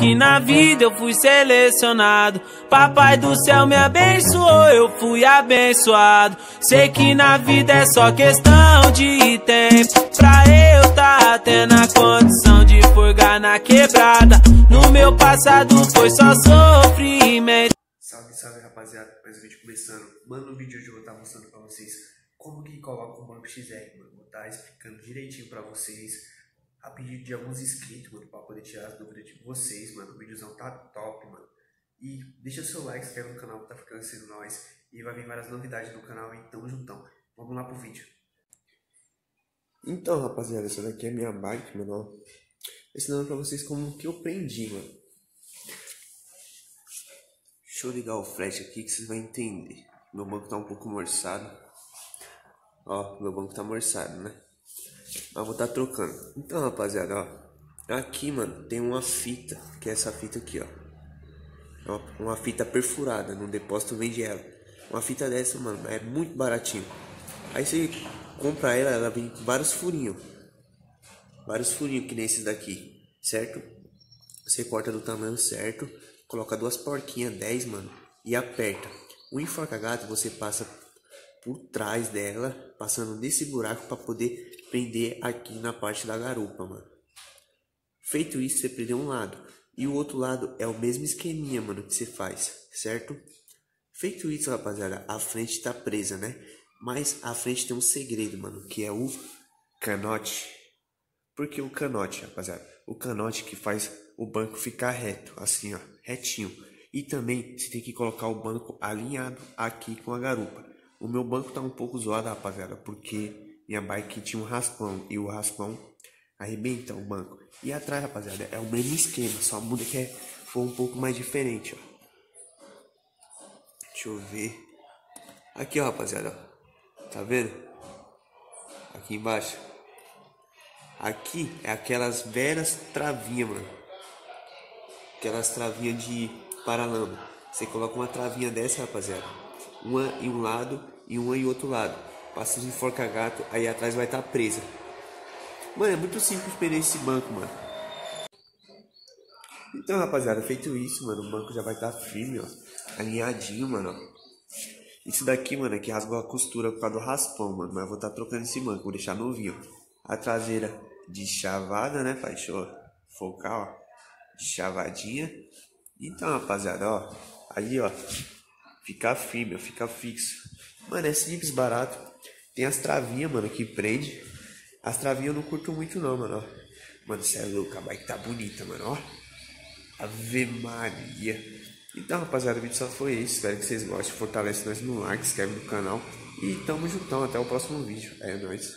que na vida eu fui selecionado. Papai do céu me abençoou, eu fui abençoado. Sei que na vida é só questão de tempo. Pra eu tá tendo a condição de forgar na quebrada. No meu passado foi só sofrimento. Salve, salve rapaziada, mais um vídeo começando. Mano, no vídeo de hoje eu vou estar mostrando pra vocês como que coloca o Banco XR, mano. Vou estar explicando direitinho pra vocês, a pedido de alguns inscritos, mano, pra poder tirar as dúvidas de vocês, mano. O vídeozão tá top, mano. E deixa seu like, se inscreve no canal que tá ficando sendo nós. E vai vir várias novidades no canal, então juntão. Vamos lá pro vídeo. Então, rapaziada, essa daqui é a minha bike, mano. Ensinando pra vocês como que eu prendi, mano. Deixa eu ligar o flash aqui que vocês vão entender. Meu banco tá um pouco morçado. Ó, meu banco tá morçado, né? Mas vou tá trocando. Então, rapaziada, ó. Aqui, mano, tem uma fita, que é essa fita aqui, ó. Uma, uma fita perfurada, no depósito vende ela. Uma fita dessa, mano, é muito baratinho. Aí você compra ela, ela vem com vários furinhos. Vários furinhos que nem esses daqui, certo? Você corta do tamanho certo coloca duas porquinhas 10, mano, e aperta. O enforca-gato você passa por trás dela, passando nesse buraco para poder prender aqui na parte da garupa, mano. Feito isso, você prendeu um lado. E o outro lado é o mesmo esqueminha, mano, que você faz, certo? Feito isso, rapaziada, a frente tá presa, né? Mas a frente tem um segredo, mano, que é o canote. Por que o canote, rapaziada? O canote que faz o banco ficar reto, assim, ó, retinho. E também você tem que colocar o banco alinhado aqui com a garupa. O meu banco tá um pouco zoado, rapaziada, porque minha bike tinha um raspão e o raspão arrebenta o banco. E atrás, rapaziada, é o mesmo esquema, só muda que é, foi um pouco mais diferente, ó. Deixa eu ver. Aqui, ó, rapaziada, ó. Tá vendo? Aqui embaixo. Aqui é aquelas velhas travinhas, mano aquelas travinhas de paralama. Você coloca uma travinha dessa, rapaziada. Uma em um lado e uma em outro lado. Passa os enforca gato, aí atrás vai estar tá presa. Mano, é muito simples prender esse banco, mano. Então, rapaziada, feito isso, mano, o banco já vai estar tá firme, ó. Alinhadinho, mano, ó. Isso daqui, mano, é que rasgou a costura por causa do raspão, mano. Mas eu vou estar tá trocando esse banco, vou deixar novinho. A traseira de chavada, né, pai? Deixa focar, ó chavadinha. Então, rapaziada, ó. Aí, ó. Fica firme, fica fixo. Mano, é simples, barato. Tem as travinhas, mano, que prende. As travinhas eu não curto muito não, mano. Mano, cê é louco, a bike tá bonita, mano, ó. Ave Maria. Então, rapaziada, o vídeo só foi esse. Espero que vocês gostem. Fortalece nós no like, se inscreve no canal. E tamo juntão. Até o próximo vídeo. É nóis.